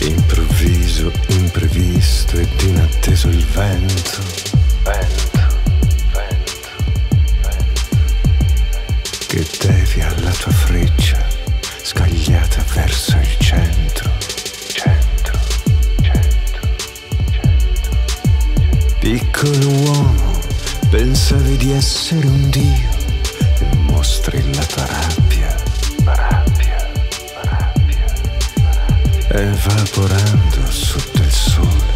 Improvviso, imprevisto ed inatteso il vento. Vento, vento, vento. Che devia la tua freccia, scagliata verso il centro. Centro, centro, centro. Piccolo uomo, pensavi di essere un dio e mostri la tua. Rabbia, evaporando sotto il sole